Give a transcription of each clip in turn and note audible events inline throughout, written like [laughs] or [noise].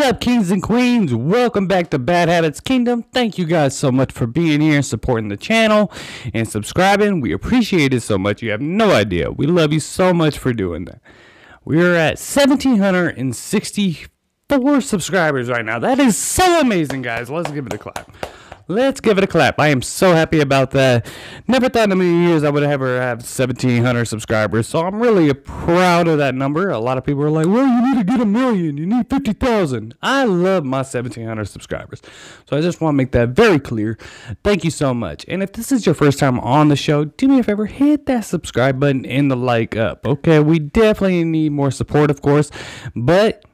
What's up, kings and queens? Welcome back to Bad Habits Kingdom. Thank you guys so much for being here and supporting the channel and subscribing. We appreciate it so much. You have no idea. We love you so much for doing that. We are at 1,764 subscribers right now. That is so amazing, guys. Let's give it a clap. Let's give it a clap. I am so happy about that. Never thought in a million years I would ever have 1,700 subscribers. So I'm really proud of that number. A lot of people are like, well, you need to get a million. You need 50,000. I love my 1,700 subscribers. So I just want to make that very clear. Thank you so much. And if this is your first time on the show, do me a favor, hit that subscribe button and the like up. Okay, we definitely need more support, of course. But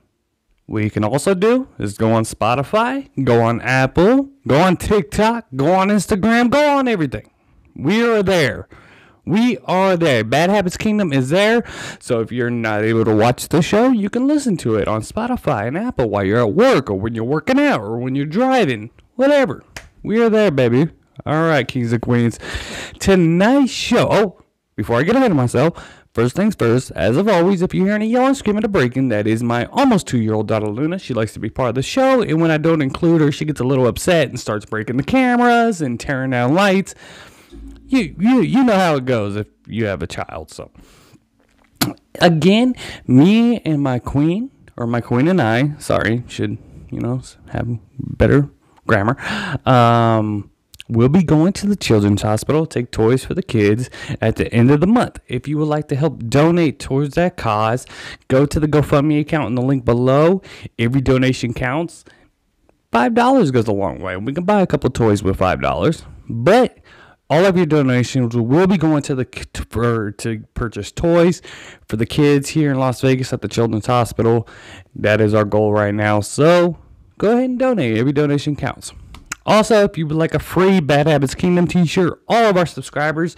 what you can also do is go on Spotify, go on Apple, go on TikTok, go on Instagram, go on everything. We are there. We are there. Bad Habits Kingdom is there. So if you're not able to watch the show, you can listen to it on Spotify and Apple while you're at work or when you're working out or when you're driving. Whatever. We are there, baby. All right, kings and queens. Tonight's show. Oh, before I get ahead of myself, First things first, as of always, if you hear any yelling, screaming, or breaking, that is my almost two year old daughter Luna. She likes to be part of the show, and when I don't include her, she gets a little upset and starts breaking the cameras and tearing down lights. You, you, you know how it goes if you have a child. So, again, me and my queen, or my queen and I, sorry, should, you know, have better grammar. Um, We'll be going to the Children's Hospital take toys for the kids at the end of the month. If you would like to help donate towards that cause, go to the GoFundMe account in the link below. Every donation counts. $5 goes a long way. We can buy a couple toys with $5. But all of your donations will be going to the for to purchase toys for the kids here in Las Vegas at the Children's Hospital. That is our goal right now. So go ahead and donate. Every donation counts. Also, if you would like a free Bad Habits Kingdom t shirt, all of our subscribers,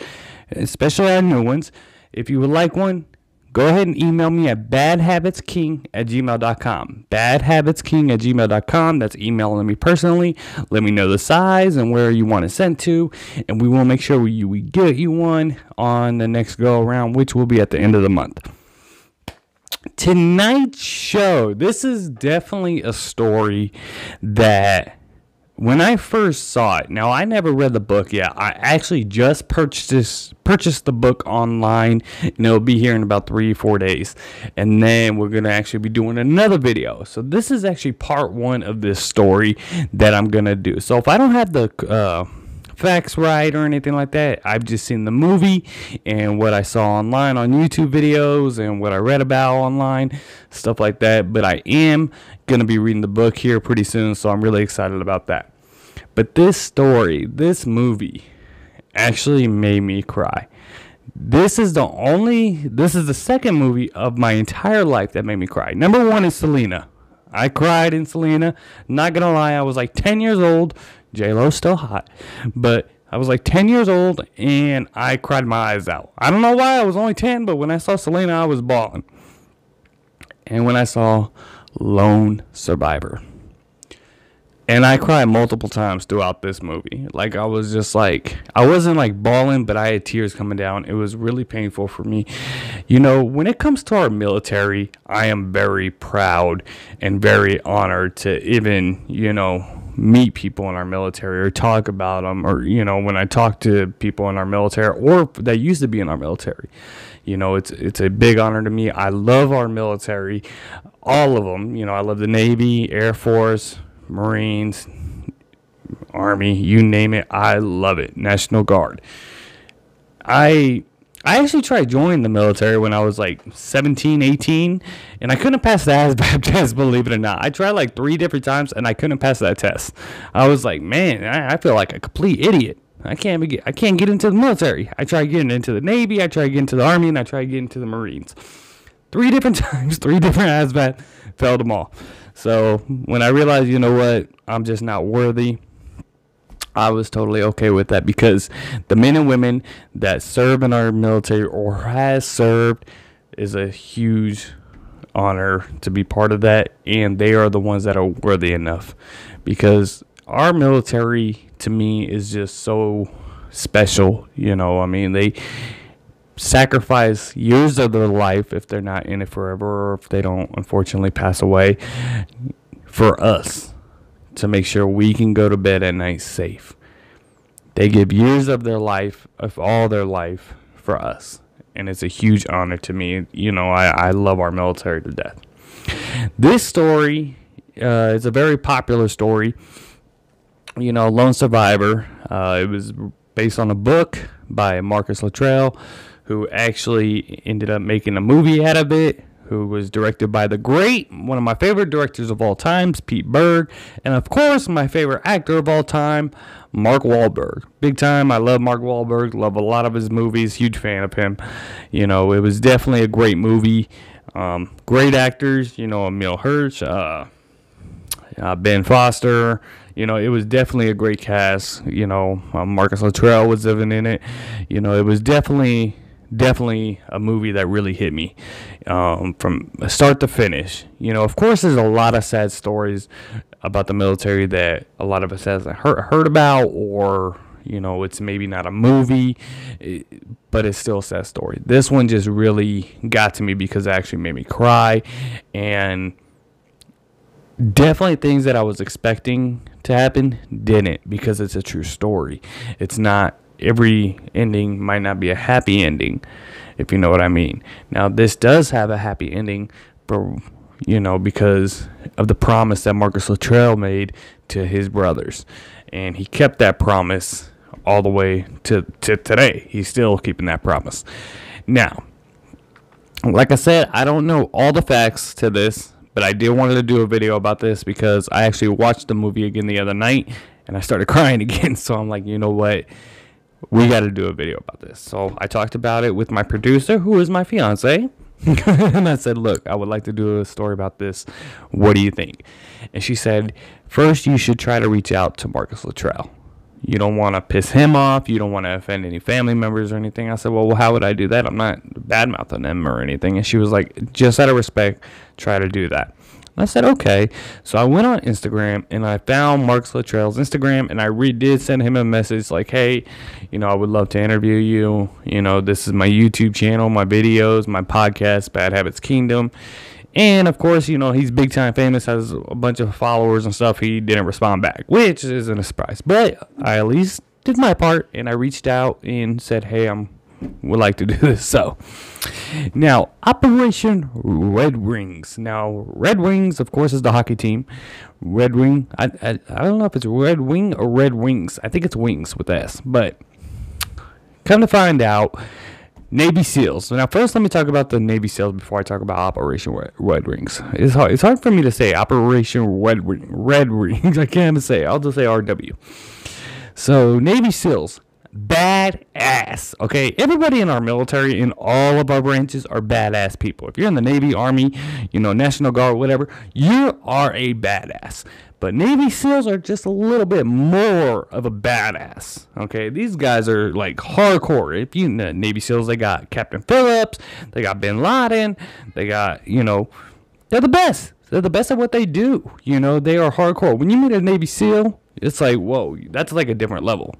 especially our new ones, if you would like one, go ahead and email me at badhabitsking at gmail.com. Badhabitsking at gmail.com. That's emailing me personally. Let me know the size and where you want it sent to, and we will make sure we, we get you one on the next go around, which will be at the end of the month. Tonight's show, this is definitely a story that when I first saw it, now I never read the book yet. I actually just purchased this, purchased the book online, and it'll be here in about three, four days. And then we're gonna actually be doing another video. So this is actually part one of this story that I'm gonna do. So if I don't have the uh, facts right or anything like that, I've just seen the movie and what I saw online on YouTube videos and what I read about online, stuff like that. But I am going to be reading the book here pretty soon, so I'm really excited about that. But this story, this movie, actually made me cry. This is the only, this is the second movie of my entire life that made me cry. Number one is Selena. I cried in Selena. Not gonna lie, I was like 10 years old. J Lo's still hot, but I was like 10 years old and I cried my eyes out. I don't know why I was only 10, but when I saw Selena, I was bawling. And when I saw Lone Survivor. And I cried multiple times throughout this movie. Like I was just like I wasn't like bawling, but I had tears coming down. It was really painful for me. You know, when it comes to our military, I am very proud and very honored to even, you know, meet people in our military or talk about them or you know, when I talk to people in our military or that used to be in our military. You know, it's it's a big honor to me. I love our military, all of them. You know, I love the Navy, Air Force, Marines, Army, you name it. I love it. National Guard. I I actually tried joining the military when I was like 17, 18, and I couldn't pass the ASVAB [laughs] test, believe it or not. I tried like three different times and I couldn't pass that test. I was like, man, I, I feel like a complete idiot. I can't be, I can't get into the military. I tried getting into the Navy, I tried getting into the Army, and I tried getting into the Marines. Three different [laughs] times, three different ASVAB, failed them all. So when I realized, you know what, I'm just not worthy, I was totally okay with that because the men and women that serve in our military or has served is a huge honor to be part of that and they are the ones that are worthy enough because our military to me is just so special you know i mean they sacrifice years of their life if they're not in it forever or if they don't unfortunately pass away for us to make sure we can go to bed at night safe. They give years of their life, of all their life, for us. And it's a huge honor to me. You know, I, I love our military to death. This story uh, is a very popular story. You know, Lone Survivor. Uh, it was based on a book by Marcus Luttrell who actually ended up making a movie out of it, who was directed by the great, one of my favorite directors of all times, Pete Berg, and of course, my favorite actor of all time, Mark Wahlberg. Big time. I love Mark Wahlberg, love a lot of his movies, huge fan of him. You know, it was definitely a great movie. Um, great actors, you know, Emile Hirsch, uh, uh, Ben Foster, you know, it was definitely a great cast. You know, um, Marcus Luttrell was living in it. You know, it was definitely definitely a movie that really hit me um, from start to finish. You know, of course, there's a lot of sad stories about the military that a lot of us hasn't heard, heard about, or you know, it's maybe not a movie, but it's still a sad story. This one just really got to me because it actually made me cry, and definitely things that I was expecting to happen didn't because it's a true story. It's not every ending might not be a happy ending, if you know what I mean. Now, this does have a happy ending, for you know, because of the promise that Marcus Luttrell made to his brothers, and he kept that promise all the way to, to today. He's still keeping that promise. Now, like I said, I don't know all the facts to this, but I did wanted to do a video about this because I actually watched the movie again the other night and I started [laughs] crying again. So I'm like, you know what? we got to do a video about this. So I talked about it with my producer, who is my fiance. [laughs] and I said, Look, I would like to do a story about this. What do you think? And she said, First, you should try to reach out to Marcus Luttrell. You don't want to piss him off. You don't want to offend any family members or anything. I said, Well, well, how would I do that? I'm not bad mouthing him or anything. And she was like, Just out of respect, try to do that. I said, okay. So I went on Instagram and I found Mark Luttrell's Instagram and I re- did send him a message like, hey, you know, I would love to interview you. You know, this is my YouTube channel, my videos, my podcast, Bad Habits Kingdom. And of course, you know, he's big time famous, has a bunch of followers and stuff. He didn't respond back, which isn't a surprise. But I at least did my part and I reached out and said, hey, I'm would like to do [laughs] this. So, now Operation Red Wings. Now, Red Wings, of course, is the hockey team. Red Wing. I, I, I don't know if it's Red Wing or Red Wings. I think it's Wings with S. But come to find out, Navy SEALs. Now, first, let me talk about the Navy SEALs before I talk about Operation Red, Wings. It's hard. It's hard for me to say Operation Red Red Wings. [laughs] I can't say. I'll just say RW. So, Navy SEALs badass. Okay, everybody in our military, in all of our branches, are badass people. If you're in the Navy, Army, you know, National Guard, whatever, you are a badass. But Navy SEALs are just a little bit more of a badass. Okay, these guys are like hardcore. If you know Navy SEALs, they got Captain Phillips, they got Bin Laden, they got you know, they're the best. They're the best at what they do. You know, they are hardcore. When you meet a Navy SEAL, it's like whoa, that's like a different level.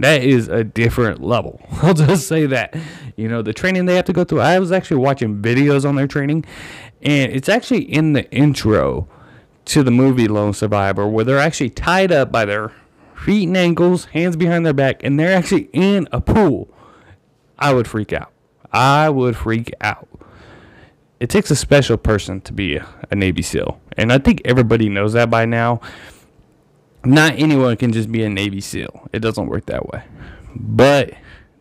That is a different level. [laughs] I'll just say that. You know, the training they have to go through. I was actually watching videos on their training, and it's actually in the intro to the movie Lone Survivor where they're actually tied up by their feet and ankles, hands behind their back, and they're actually in a pool. I would freak out. I would freak out. It takes a special person to be a, Navy SEAL. And I think everybody knows that by now not anyone can just be a Navy SEAL. It doesn't work that way. But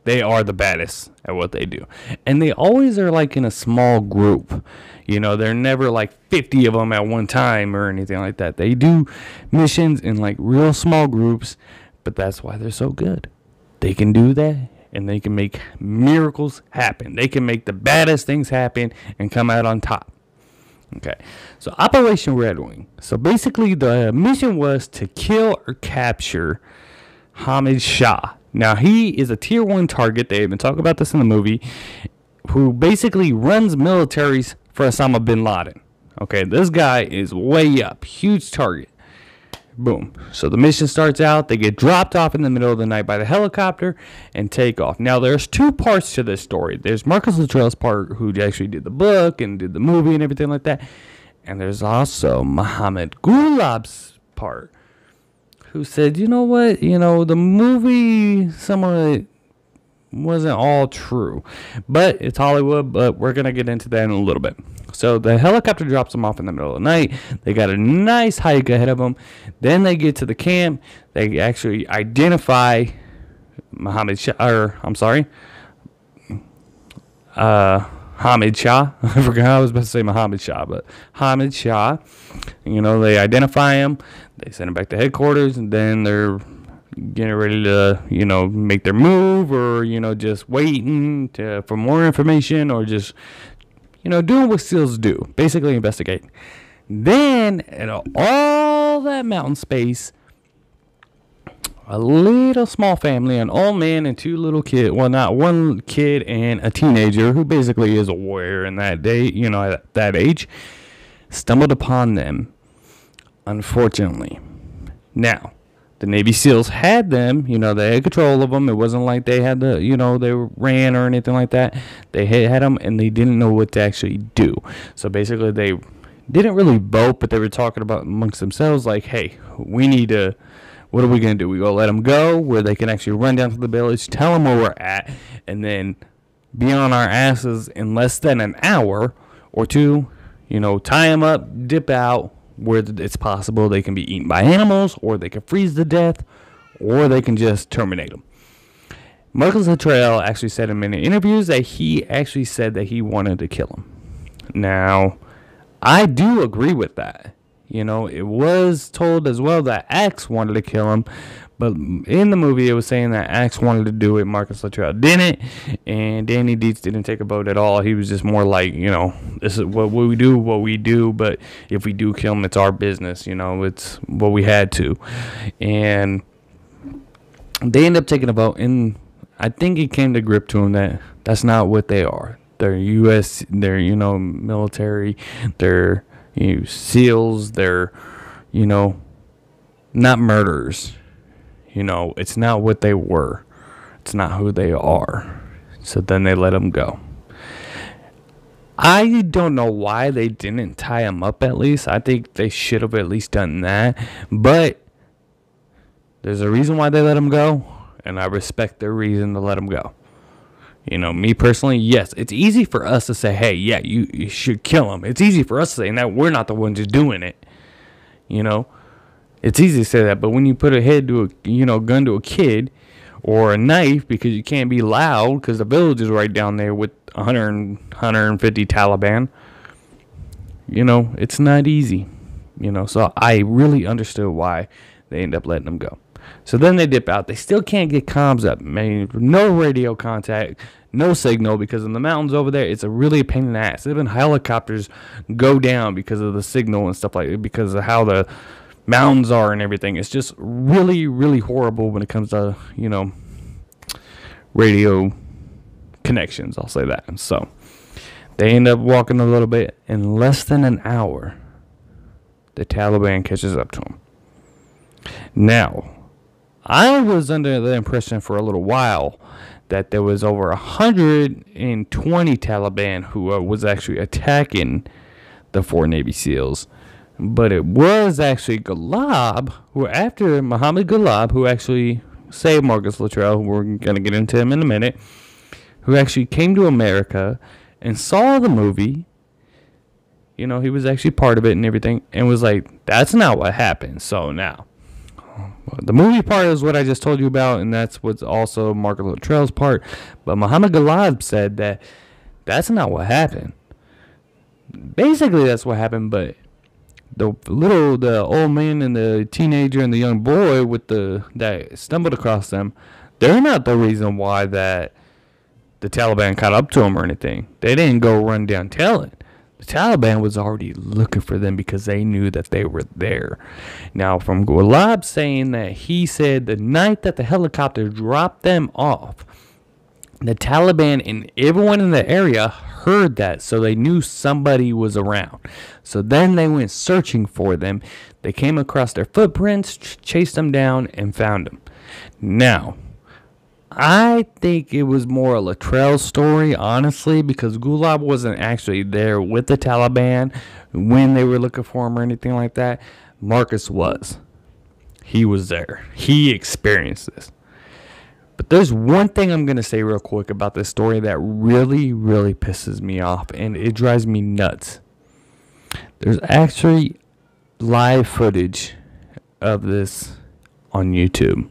they are the baddest at what they do. And they always are like in a small group. You know, they're never like 50 of them at one time or anything like that. They do missions in like real small groups, but that's why they're so good. They can do that and they can make miracles happen. They can make the baddest things happen and come out on top. Okay, so Operation Red Wing. So basically, the mission was to kill or capture Hamid Shah. Now, he is a tier one target. They even talk about this in the movie, who basically runs militaries for Osama bin Laden. Okay, this guy is way up, huge target. Boom. So the mission starts out. They get dropped off in the middle of the night by the helicopter and take off. Now there's two parts to this story. There's Marcus Luttrell's part, who actually did the book and did the movie and everything like that, and there's also Muhammad Gulab's part, who said, you know what, you know the movie, some of it wasn't all true, but it's Hollywood. But we're gonna get into that in a little bit. So the helicopter drops them off in the middle of the night. They got a nice hike ahead of them. Then they get to the camp. They actually identify Muhammad Shah, or I'm sorry, uh, Hamid Shah. [laughs] I forgot I was about to say Muhammad Shah, but Hamid Shah. You know, they identify him. They send him back to headquarters, and then they're getting ready to, you know, make their move, or you know, just waiting to, for more information, or just you know, doing what SEALs do, basically investigate. Then, in all that mountain space, a little small family, an old man and two little kids. Well, not one kid and a teenager who basically is a warrior in that day, you know, at that age, stumbled upon them. Unfortunately, now the Navy SEALs had them, you know, they had control of them. It wasn't like they had the, you know, they ran or anything like that. They had, them and they didn't know what to actually do. So basically, they didn't really vote, but they were talking about amongst themselves, like, hey, we need to, what are we going to do? We go let them go where they can actually run down to the village, tell them where we're at, and then be on our asses in less than an hour or two, you know, tie them up, dip out, where it's possible they can be eaten by animals, or they can freeze to death, or they can just terminate them. Marcus Luttrell actually said in many interviews that he actually said that he wanted to kill him. Now, I do agree with that. You know, it was told as well that Axe wanted to kill him, but in the movie, it was saying that Axe wanted to do it, Marcus Luttrell didn't, and Danny Dietz didn't take a vote at all. He was just more like, you know, this is what we do, what we do, but if we do kill him, it's our business. You know, it's what we had to, and they end up taking a vote, and I think it came to grip to him that that's not what they are. They're U.S. They're you know military. They're you know, SEALs. They're you know not murderers you know, it's not what they were, it's not who they are. So then they let him go. I don't know why they didn't tie him up at least. I think they should have at least done that. But there's a reason why they let him go, and I respect their reason to let him go. You know, me personally, yes, it's easy for us to say, hey, yeah, you, you should kill him. It's easy for us to say, that we're not the ones doing it. You know, it's easy to say that, but when you put a head to a you know gun to a kid or a knife because you can't be loud because the village is right down there with 100 150 Taliban, you know it's not easy. You know, so I really understood why they end up letting them go. So then they dip out. They still can't get comms up. I mean, no radio contact, no signal because in the mountains over there, it's a really a pain in the ass. Even helicopters go down because of the signal and stuff like that, because of how the mountains are and everything. It's just really, really horrible when it comes to, you know, radio connections. I'll say that. So they end up walking a little bit. In less than an hour, the Taliban catches up to them. Now, I was under the impression for a little while that there was over 120 Taliban who uh, was actually attacking the four Navy SEALs but it was actually Gulab, who after Muhammad Gulab, who actually saved Marcus Luttrell, we're going to get into him in a minute, who actually came to America and saw the movie. You know, he was actually part of it and everything, and was like, that's not what happened. So now, the movie part is what I just told you about, and that's what's also Marcus Luttrell's part. But Muhammad Gulab said that that's not what happened. Basically, that's what happened, but the little the old man and the teenager and the young boy with the that stumbled across them they're not the reason why that the Taliban caught up to them or anything they didn't go run down telling the Taliban was already looking for them because they knew that they were there. Now, from Gulab saying that he said the night that the helicopter dropped them off, The Taliban and everyone in the area heard that, so they knew somebody was around. So then they went searching for them. They came across their footprints, ch- chased them down, and found them. Now, I think it was more a Luttrell story, honestly, because Gulab wasn't actually there with the Taliban when they were looking for him or anything like that. Marcus was. He was there. He experienced this. But there's one thing I'm going to say real quick about this story that really, really pisses me off and it drives me nuts. There's actually live footage of this on YouTube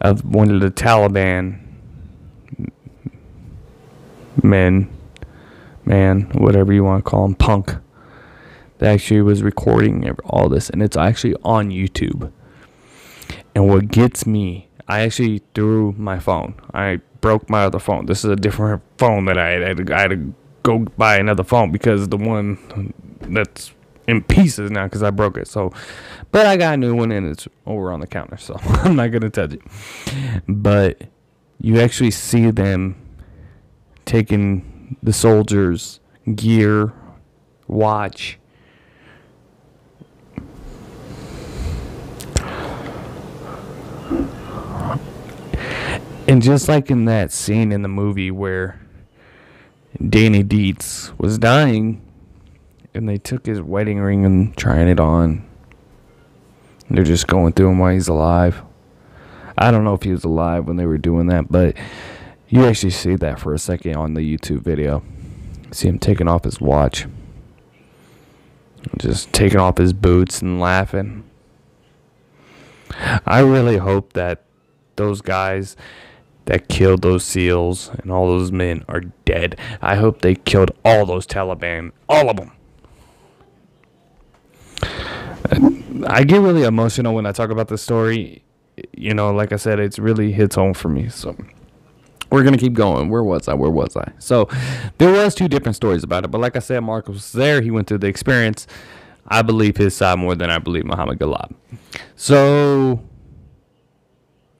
of one of the Taliban men, man, whatever you want to call him, punk, that actually was recording all this, and it's actually on YouTube. And what gets me, I actually threw my phone. I broke my other phone. This is a different phone that I had. I had to go buy another phone because the one that's in pieces now because I broke it. So, but I got a new one and it's over on the counter, so [laughs] I'm not gonna touch it. But you actually see them taking the soldiers' gear, watch. And just like in that scene in the movie where Danny Dietz was dying, and they took his wedding ring and trying it on. They're just going through him while he's alive. I don't know if he was alive when they were doing that, but you actually see that for a second on the YouTube video. See him taking off his watch, just taking off his boots and laughing. I really hope that those guys that killed those SEALs and all those men are dead. I hope they killed all those Taliban, all of them. I get really emotional when I talk about this story. You know, like I said, it's really hits home for me. So we're gonna keep going. Where was I? Where was I? So there was two different stories about it, but like I said, Mark was there. He went through the experience. I believe his side more than I believe Muhammad Gulab. So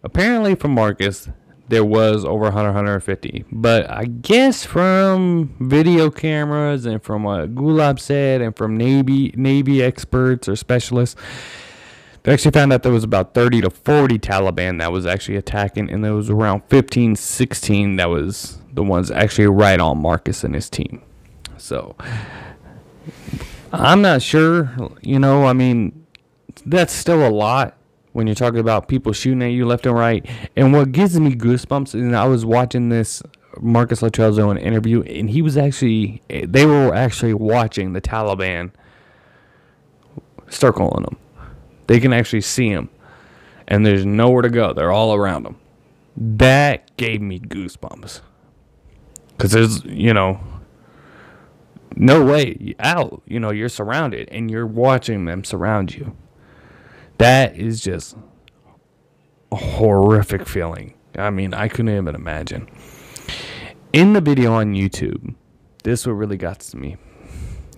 apparently, from Marcus, there was over 100, 150. But I guess from video cameras and from what Gulab said and from Navy Navy experts or specialists, they actually found out there was about 30 to 40 Taliban that was actually attacking, and there was around 15, 16 that was the ones actually right on Marcus and his team. So I'm not sure. You know, I mean, that's still a lot when you're talking about people shooting at you left and right. And what gives me goosebumps, is I was watching this Marcus Luttrell's own interview, and he was actually, they were actually watching the Taliban circling them. They can actually see them, and there's nowhere to go. They're all around them. That gave me goosebumps. Because there's, you know, no way out. You know, you're surrounded, and you're watching them surround you. That is just a horrific feeling. I mean, I couldn't even imagine. In the video on YouTube, this what really got to me.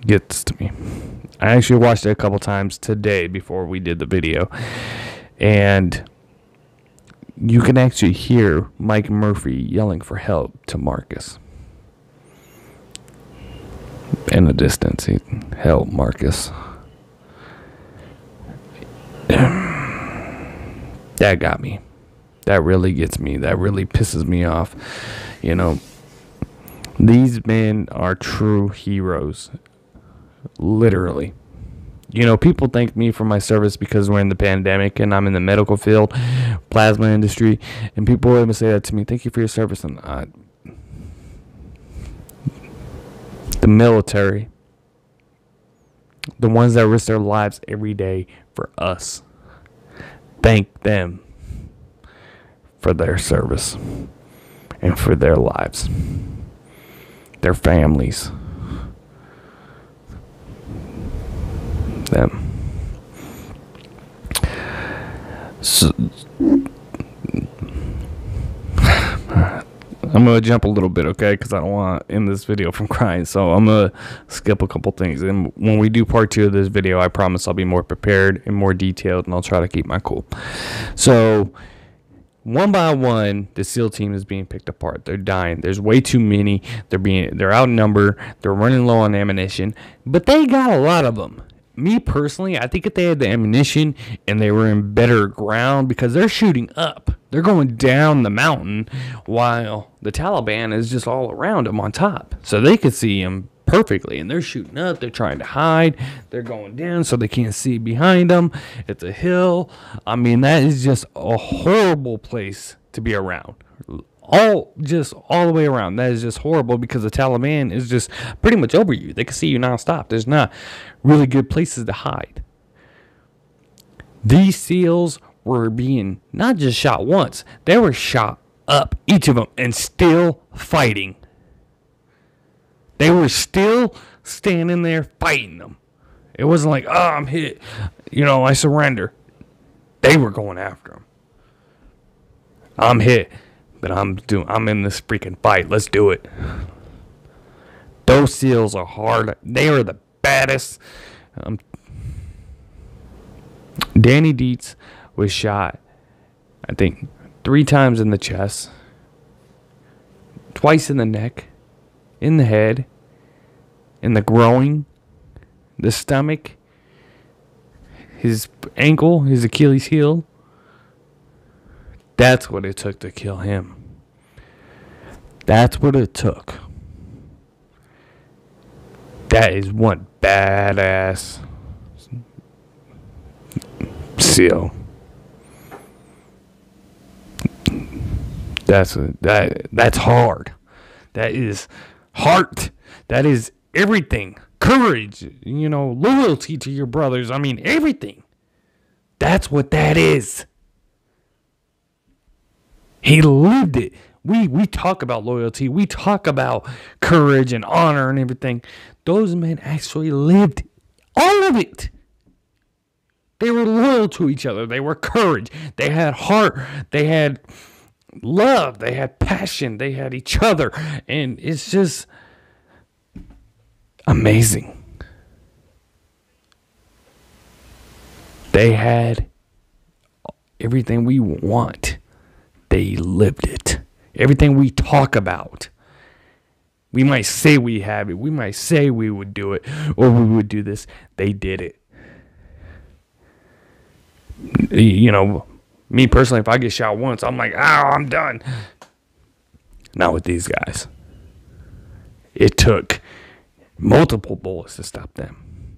Gets to me. I actually watched it a couple times today before we did the video. And you can actually hear Mike Murphy yelling for help to Marcus. In the distance, he help Marcus. [clears throat] that got me. That really gets me. That really pisses me off. You know, these men are true heroes. Literally. You know, people thank me for my service because we're in the pandemic and I'm in the medical field, plasma industry, and people always say that to me. Thank you for your service. And I, the military, the ones that risk their lives every day for us. Thank them for their service and for their lives, their families, them. So, I'm gonna jump a little bit, okay? Because I don't want to end this video from [laughs] crying. So I'm gonna skip a couple things. And when we do part two of this video, I promise I'll be more prepared and more detailed, and I'll try to keep my cool. So one by one, the SEAL team is being picked apart. They're dying. There's way too many. They're being they're outnumbered. They're running low on ammunition, but they got a lot of them. Me personally, I think if they had the ammunition and they were in better ground because they're shooting up, they're going down the mountain while the Taliban is just all around them on top, so they could see them perfectly and they're shooting up they're trying to hide they're going down so they can't see behind them it's a hill. I mean that is just a horrible place to be around. All just all the way around. That is just horrible because the taliban is just pretty much over you. They can see you nonstop. There's not really good places to hide. These seals were being not just shot once they were shot up each of them and still fighting they were still standing there fighting them. It wasn't like, oh, I'm hit. You know, I surrender. They were going after him. I'm hit, but I'm doing. I'm in this freaking fight. Let's do it. Those seals are hard. They are the baddest. Um, Danny Dietz was shot, I think, three times in the chest, twice in the neck, in the head, in the groin, the stomach, his ankle, his Achilles heel. That's what it took to kill him. That's what it took. That is one badass seal. That's that that's hard. That is heart. That is everything. Courage, you know, loyalty to your brothers. I mean, everything. That's what that is. He lived it. We we talk about loyalty. We talk about courage and honor and everything. Those men actually lived all of it. They were loyal to each other. They were courage. They had heart. They had love. They had passion. They had each other. And it's just amazing. They had everything we want. They lived it. Everything we talk about. We might say we have it. We might say we would do it or we would do this. They did it. You know, me personally, if I get shot once, I'm like, oh, I'm done. Not with these guys. It took multiple bullets to stop them.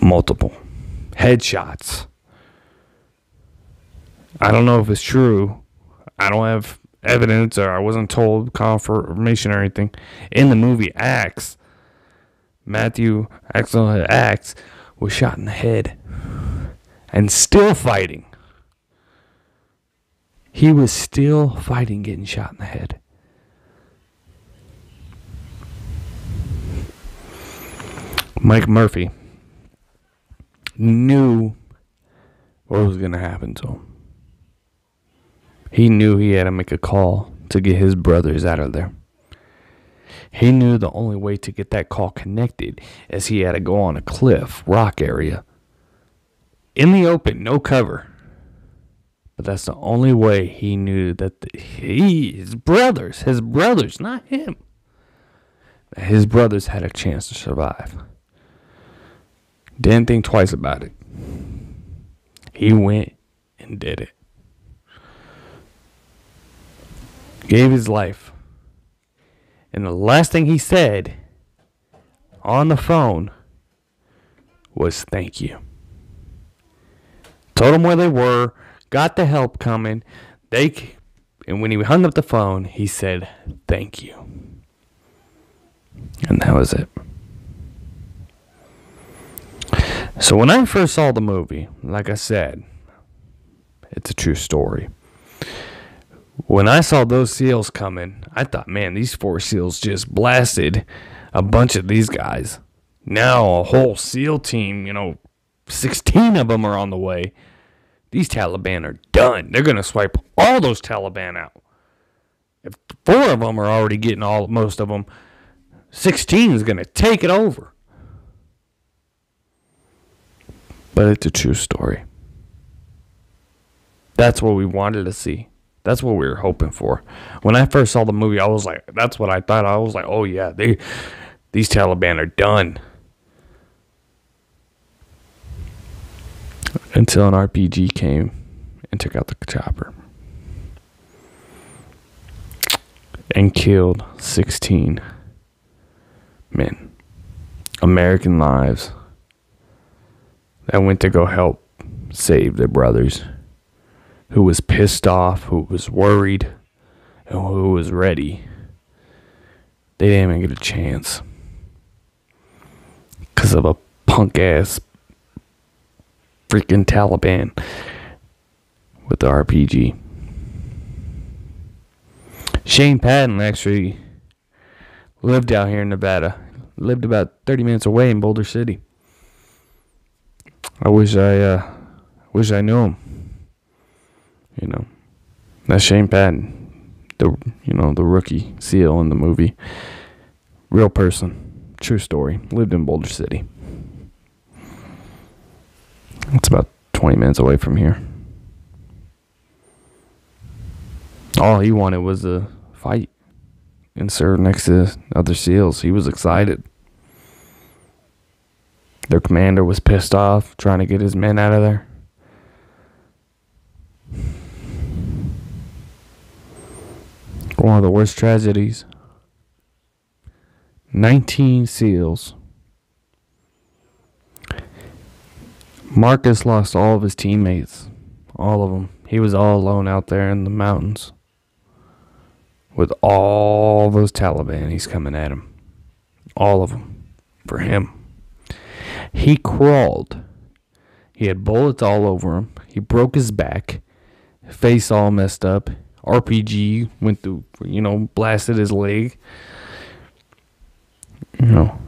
Multiple headshots. I don't know if it's true. I don't have evidence or I wasn't told confirmation or anything. In the movie Axe, Matthew Axel Axe was shot in the head and still fighting. He was still fighting getting shot in the head. Mike Murphy knew what was going to happen to him. He knew he had to make a call to get his brothers out of there. He knew the only way to get that call connected is he had to go on a cliff, rock area, in the open, no cover. But that's the only way he knew that the, he, his brothers, his brothers, not him, his brothers had a chance to survive. Didn't think twice about it. He went and did it. Gave his life. And the last thing he said on the phone was thank you. Told them where they were, got the help coming. They and when he hung up the phone, he said thank you. And that was it. So when I first saw the movie, like I said, it's a true story. When I saw those seals coming, I thought, man, these four seals just blasted a bunch of these guys. Now a whole SEAL team, you know, 16 of them are on the way. These Taliban are done. They're going to swipe all those Taliban out. If four of them are already getting all most of them, 16 is going to take it over. but it's a true story. That's what we wanted to see. That's what we were hoping for. When I first saw the movie, I was like, that's what I thought. I was like, oh yeah, they these Taliban are done. Until an RPG came and took out the chopper. And killed 16 men. American lives that went to go help save their brothers who was pissed off, who was worried, and who was ready. They didn't even get a chance because of a punk ass freaking Taliban with the RPG. Shane Patton actually lived out here in Nevada. Lived about 30 minutes away in Boulder City. I wish I uh, wish I knew him. You know, that's Shane Patton, the you know the rookie SEAL in the movie. Real person, true story. Lived in Boulder City. It's about 20 minutes away from here. All he wanted was a fight and serve next to other SEALs. He was excited. Their commander was pissed off, trying to get his men out of there. One of the worst tragedies. 19 SEALs. Marcus lost all of his teammates. All of them. He was all alone out there in the mountains with all those Taliban He's coming at him. All of them. For him. He crawled. He had bullets all over him. He broke his back. Face all messed up. RPG went through, you know, blasted his leg. You know,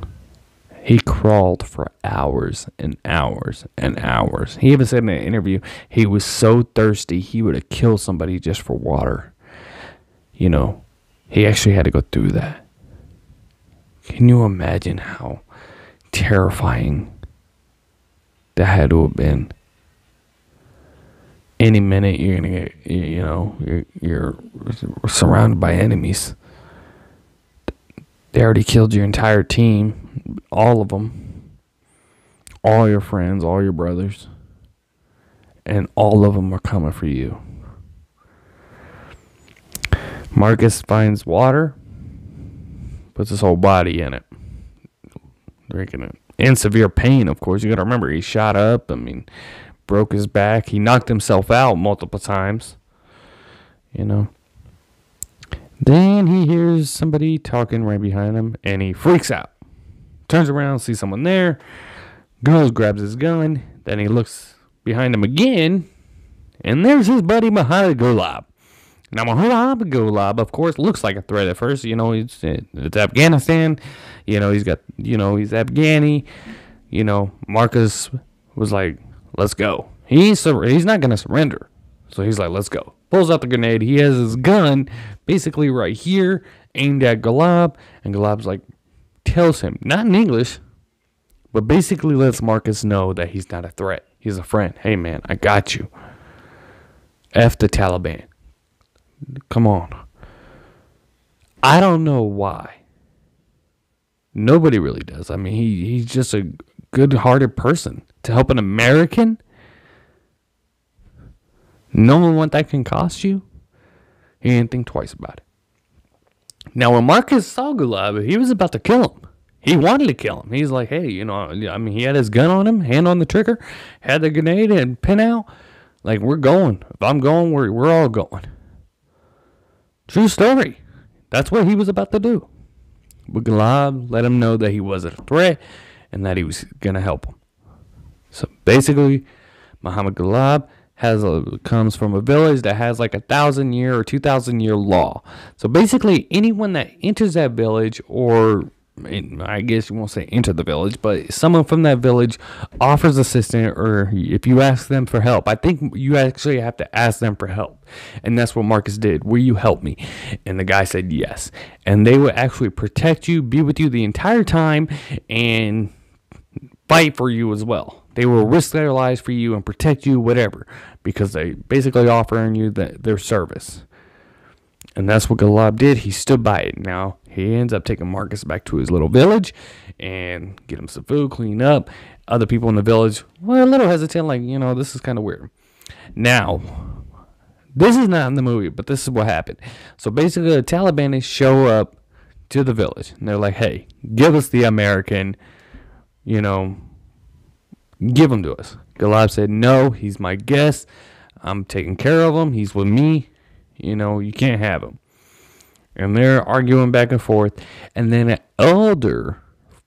he crawled for hours and hours and hours. He even said in an interview he was so thirsty he would have killed somebody just for water. You know, he actually had to go through that. Can you imagine how terrifying that had to have been? Any minute you're gonna get, you know, you're, you're surrounded by enemies. They already killed your entire team, all of them, all your friends, all your brothers, and all of them are coming for you. Marcus finds water, puts his whole body in it, drinking it. In severe pain, of course. You got to remember, he shot up. I mean, broke his back. He knocked himself out multiple times. You know. Then he hears somebody talking right behind him and he freaks out. Turns around, sees someone there, goes, grabs his gun. Then he looks behind him again, and there's his buddy Muhammad Gulab. Now, Muhammad Gulab, of course, looks like a threat at first. You know, it's, uh, it's Afghanistan. You know, he's got, you know, he's Afghani. You know, Marcus was like, let's go. He ain't sur- he's not going to surrender. So he's like, let's go. Pulls out the grenade. He has his gun basically right here, aimed at Gulab. And Gulab's like, tells him, not in English, but basically lets Marcus know that he's not a threat. He's a friend. Hey, man, I got you. F the Taliban. Come on. I don't know why. Nobody really does. I mean, he, he's just a good hearted person. To help an American knowing what that can cost you, he didn't think twice about it. Now, when Marcus saw Gulab, he was about to kill him. He wanted to kill him. He's like, hey, you know, I mean, he had his gun on him, hand on the trigger, had the grenade and pin out. Like, we're going. If I'm going, we're, we're all going. True story. That's what he was about to do. But Gulab let him know that he wasn't a threat and that he was going to help him. So basically, Muhammad Gulab has a comes from a village that has like a thousand year or two thousand year law. So basically, anyone that enters that village or I guess you won't say enter the village, but someone from that village offers assistance, or if you ask them for help, I think you actually have to ask them for help. And that's what Marcus did. Will you help me? And the guy said yes. And they would actually protect you, be with you the entire time, and fight for you as well. They will risk their lives for you and protect you, whatever, because they basically offering you the, their service. And that's what Golab did. He stood by it. Now he ends up taking Marcus back to his little village and get him some food, clean up. Other people in the village were a little hesitant, like, you know, this is kind of weird. Now, this is not in the movie, but this is what happened. So basically, the Taliban show up to the village and they're like, hey, give us the American, you know, give him to us. Golab said, no, he's my guest. I'm taking care of him. He's with me. You know, you can't have him. And they're arguing back and forth. And then an elder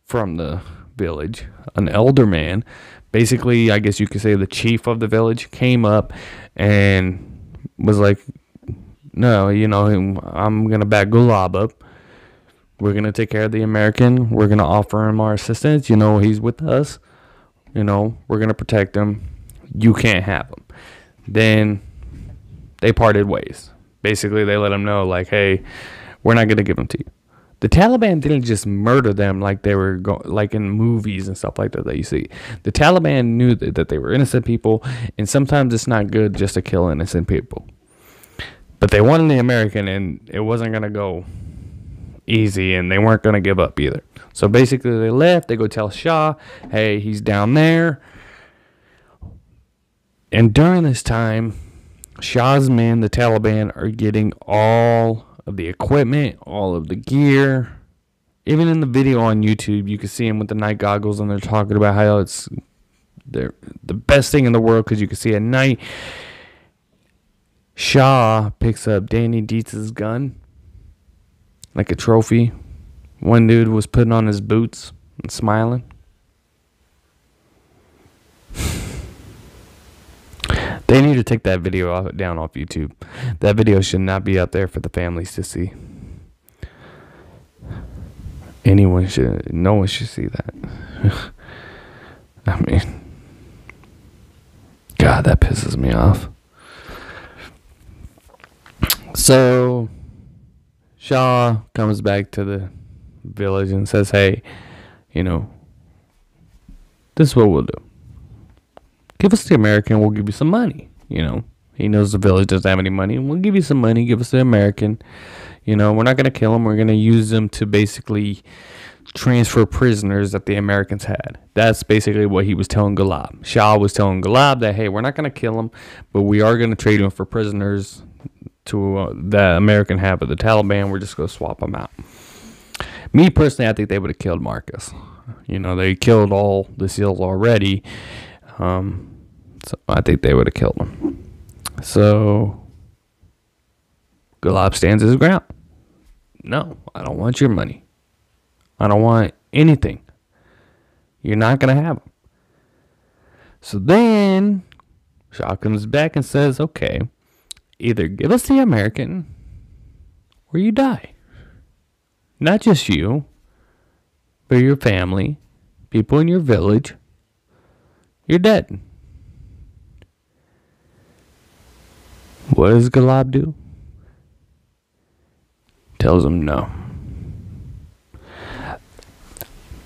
from the village, an elder man, basically, I guess you could say the chief of the village, came up and was like, no, you know, I'm going to back Gulab up. We're going to take care of the American. We're going to offer him our assistance. You know, he's with us. You know, we're going to protect them. You can't have them. Then they parted ways. Basically, they let them know, like, hey, we're not going to give them to you. The Taliban didn't just murder them like they were go- like in movies and stuff like that that you see. The Taliban knew that, that they were innocent people, and sometimes it's not good just to kill innocent people. But they wanted the American, and it wasn't going to go easy, and they weren't going to give up either. So basically, they left. They go tell Shah, hey, he's down there. And during this time, Shah's men, the Taliban, are getting all of the equipment, all of the gear. Even in the video on YouTube, you can see them with the night goggles, and they're talking about how it's the the best thing in the world because you can see at night. Shah picks up Danny Dietz's gun like a trophy. One dude was putting on his boots and smiling. [sighs] They need to take that video off, down off YouTube. That video should not be out there for the families to see. Anyone should, no one should see that. [laughs] I mean, God, that pisses me off. So, Shah comes back to the village and says, Hey, you know, this is what we'll do give us the American, we'll give you some money. You know, he knows the village doesn't have any money. We'll give you some money, give us the American. You know, we're not going to kill them. We're going to use them to basically transfer prisoners that the Americans had. That's basically what he was telling Golab. Shah was telling Golab that, hey, we're not going to kill them, but we are going to trade them for prisoners to uh, the American of the Taliban. We're just going to swap them out. Me personally, I think they would have killed Marcus. You know, they killed all the SEALs already. Um, so I think they would have killed him. So Golab stands his ground. No, I don't want your money. I don't want anything. You're not going to have them. So then Shah comes back and says, okay, either give us the American or you die. Not just you, but your family, people in your village, you're dead. What does Galab do? Tells him no.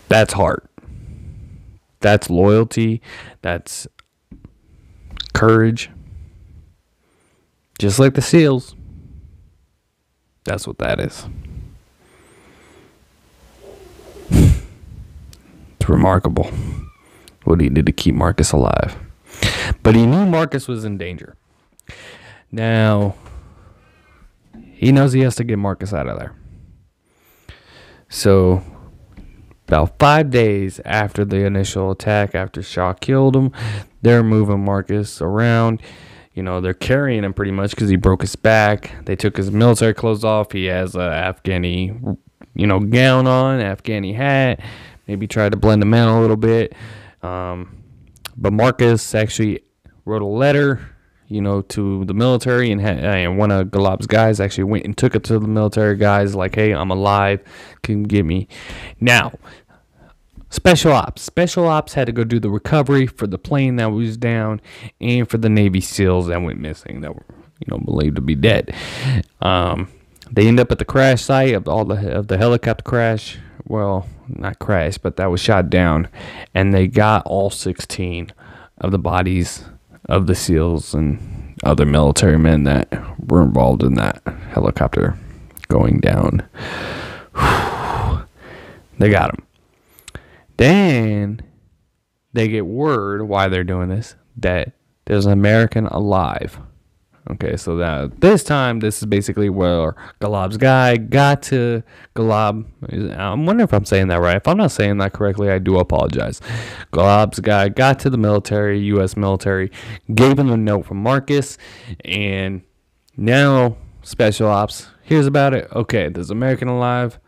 That's heart. That's loyalty. That's courage. Just like the SEALs. That's what that is. it's remarkable what he did to keep Marcus alive. But he knew Marcus was in danger. Now, he knows he has to get Marcus out of there. So, about five days after the initial attack, after Shah killed him, they're moving Marcus around. You know, they're carrying him pretty much because he broke his back. They took his military clothes off. He has a Afghani, you know, gown on, Afghani hat. Maybe tried to blend him in a little bit. Um, but Marcus actually wrote a letter you know, to the military, and, and one of Golab's guys actually went and took it to the military guys, like, "Hey, I'm alive, can get me." Now, special ops, special ops had to go do the recovery for the plane that was down, and for the Navy SEALs that went missing, that were you know believed to be dead. Um, they end up at the crash site of all the of the helicopter crash well, not crash, but that was shot down, and they got all 16 of the bodies of the SEALs and other military men that were involved in that helicopter going down. [sighs] they got them. Then they get word why they're doing this that there's an American alive Okay, so that this time, this is basically where Galab's guy got to Galab. I'm wondering if I'm saying that right. If I'm not saying that correctly, I do apologize. Galab's guy got to the military, U.S. military, gave him a note from Marcus, and now Special Ops hears about it. Okay, there's American alive.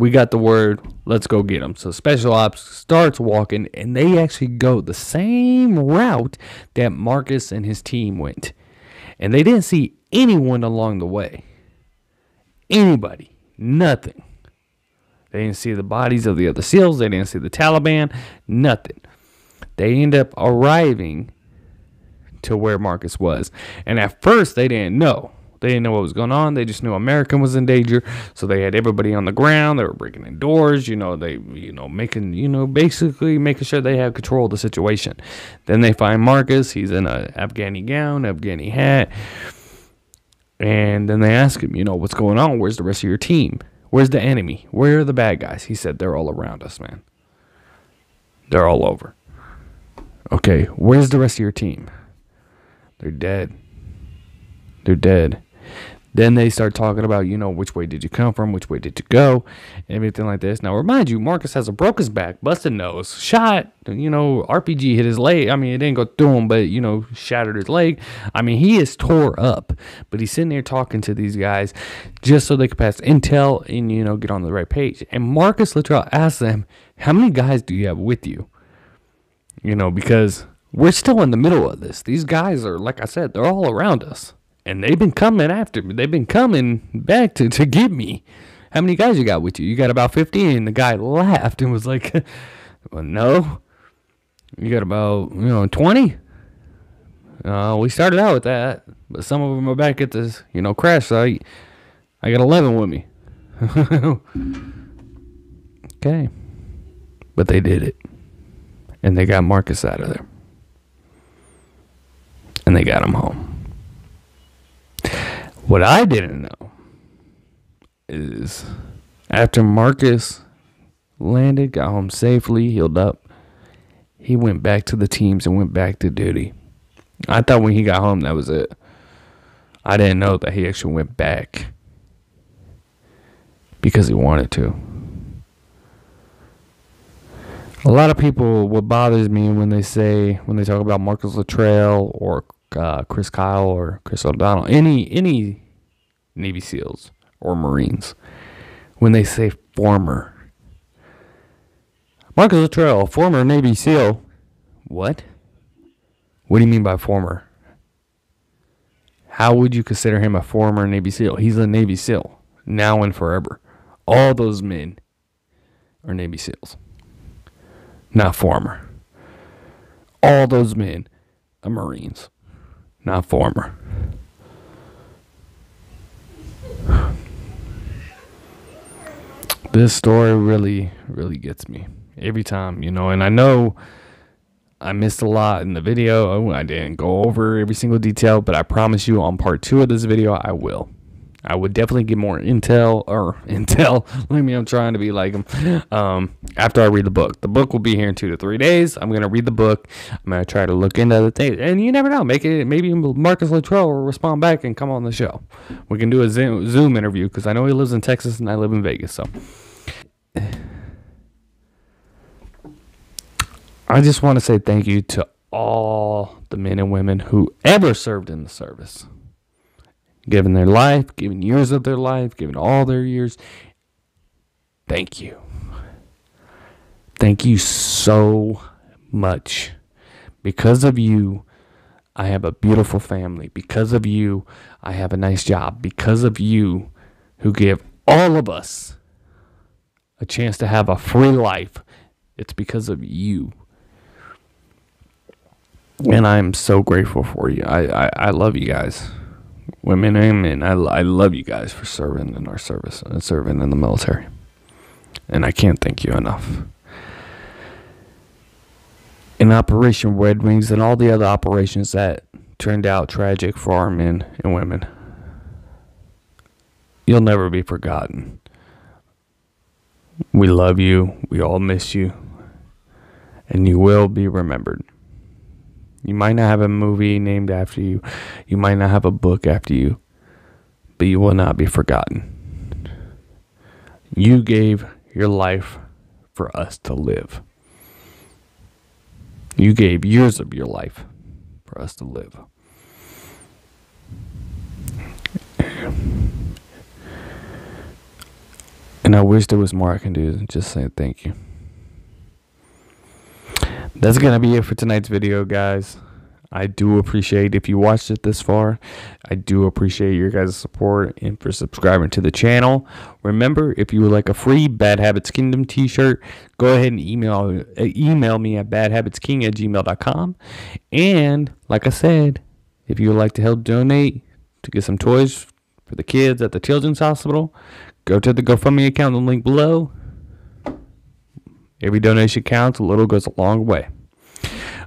We got the word. Let's go get them. So Special Ops starts walking, and they actually go the same route that Marcus and his team went and they didn't see anyone along the way. Anybody. Nothing. They didn't see the bodies of the other SEALs. They didn't see the Taliban. Nothing. They end up arriving to where Marcus was. And at first, they didn't know. They didn't know what was going on. They just knew American was in danger. So they had everybody on the ground. They were breaking in doors, you know, they, you know, making, you know, basically making sure they have control of the situation. Then they find Marcus. He's in a Afghani gown, Afghani hat. And then they ask him, you know, what's going on? Where's the rest of your team? Where's the enemy? Where are the bad guys? He said, they're all around us, man. They're all over. Okay, where's the rest of your team? They're dead. They're dead. Then they start talking about, you know, which way did you come from, which way did you go, everything like this. Now, remind you, Marcus has a broke his back, busted nose, shot, you know, RPG hit his leg. I mean, it didn't go through him, but, you know, shattered his leg. I mean, he is tore up, but he's sitting there talking to these guys just so they could pass intel and, you know, get on the right page. And Marcus Luttrell asked them, How many guys do you have with you? You know, because we're still in the middle of this. These guys are, like I said, they're all around us and they've been coming after me. They've been coming back to, to get me. How many guys you got with you? You got about 15. And the guy laughed and was like, [laughs] well, no. You got about, you know, 20? Uh, we started out with that, but some of them are back at this, you know, crash site. I got 11 with me. [laughs] okay. But they did it. And they got Marcus out of there. And they got him home. What I didn't know is after Marcus landed, got home safely, healed up, he went back to the teams and went back to duty. I thought when he got home that was it. I didn't know that he actually went back because he wanted to. A lot of people, what bothers me when they say, when they talk about Marcus Luttrell or uh, Chris Kyle or Chris O'Donnell, any any Navy SEALs or Marines, when they say former. Marcus Luttrell, former Navy SEAL. What? What do you mean by former? How would you consider him a former Navy SEAL? He's a Navy SEAL now and forever. All those men are Navy SEALs, not former. All those men are Marines not former. This story really, really gets me every time, you know, and I know I missed a lot in the video. I didn't go over every single detail, but I promise you on part two of this video, I will. I would definitely get more intel or [laughs] intel. Let me, I'm trying to be like him. Um, after I read the book, the book will be here in two to three days. I'm gonna read the book. I'm gonna try to look into the things, and you never know. Make it maybe Marcus Luttrell will respond back and come on the show. We can do a Zoom, Zoom interview because I know he lives in Texas and I live in Vegas. So I just want to say thank you to all the men and women who ever served in the service given their life, given years of their life, given all their years. Thank you. Thank you so much. Because of you, I have a beautiful family. Because of you, I have a nice job. Because of you, who give all of us a chance to have a free life, it's because of you. And I'm so grateful for you. I, I, I love you guys women and men. I, I love you guys for serving in our service and uh, serving in the military. And I can't thank you enough. In Operation Red Wings and all the other operations that turned out tragic for our men and women, you'll never be forgotten. We love you. We all miss you. And you will be remembered. You might not have a movie named after you. You might not have a book after you. But you will not be forgotten. You gave your life for us to live. You gave years of your life for us to live. And I wish there was more I can do than just say thank you. That's going to be it for tonight's video, guys. I do appreciate if you watched it this far. I do appreciate your guys' support and for subscribing to the channel. Remember, if you would like a free Bad Habits Kingdom t-shirt, go ahead and email uh, email me at badhabitsking at gmail.com. And like I said, if you would like to help donate to get some toys for the kids at the Children's Hospital, go to the GoFundMe account, the link below. Every donation counts. A little goes a long way.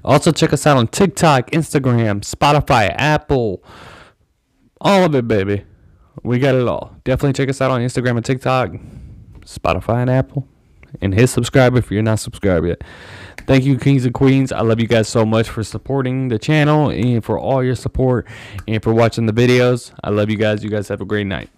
Also, check us out on TikTok, Instagram, Spotify, Apple, all of it, baby. We got it all. Definitely check us out on Instagram and TikTok, Spotify and Apple, and hit subscribe if you're not subscribed yet. Thank you, Kings and Queens. I love you guys so much for supporting the channel and for all your support and for watching the videos. I love you guys. You guys have a great night.